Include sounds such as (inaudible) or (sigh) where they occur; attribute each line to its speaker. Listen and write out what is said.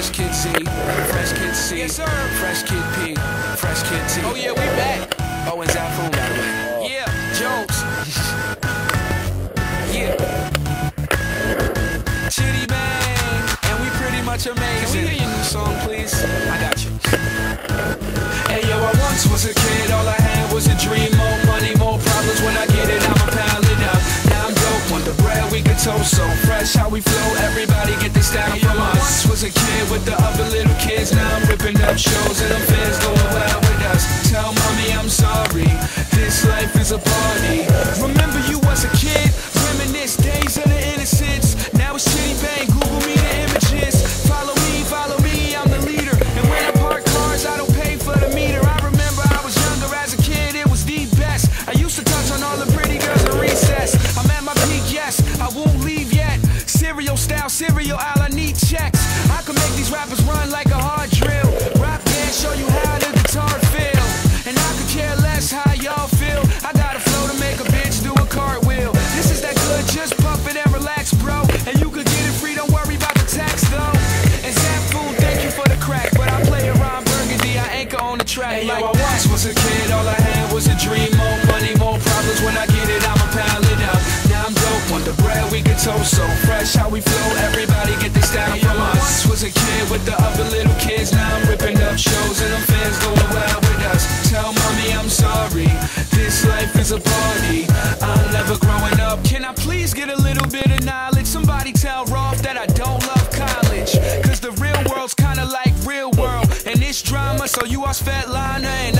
Speaker 1: Yes, sir.
Speaker 2: Fresh Kid C, fresh kid P, Fresh Kid T.
Speaker 1: Oh yeah, we back.
Speaker 2: Oh, and Xaphoon, by the way.
Speaker 1: Yeah, Jones. (laughs)
Speaker 2: Yeah. Chiddy Bang, and we pretty much amazing.
Speaker 1: Can we hear your new song, please?
Speaker 2: I got you. Hey yo, I once was a kid, fresh. How we flow, everybody get this down from us. Was a kid with the other little kids, now I'm ripping up shows and them Cereal style, cereal aisle, I need checks. I can make these rappers run like a hard drill. Rap dance, show you how the guitar feel. And I could care less how y'all feel. I got a flow to make a bitch do a cartwheel. This is that good, just pump it and relax, bro. And you could get it free, don't worry about the tax though. And Zap Food, thank you for the crack. But I play around Burgundy, I anchor on the track. Hey, like yo, I once was a kid, all I so fresh. How we flow, everybody get this style from us. Was a kid with the other little kids, now I'm ripping up shows and them fans going wild with us. Tell mommy I'm sorry, this life is a party. I'm never growing up. Can I please get a little bit of knowledge? Somebody tell Rolf that I don't love college. Cause the real world's kinda like real world. And it's drama, so you are Svetlana and I'm just a